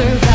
survive.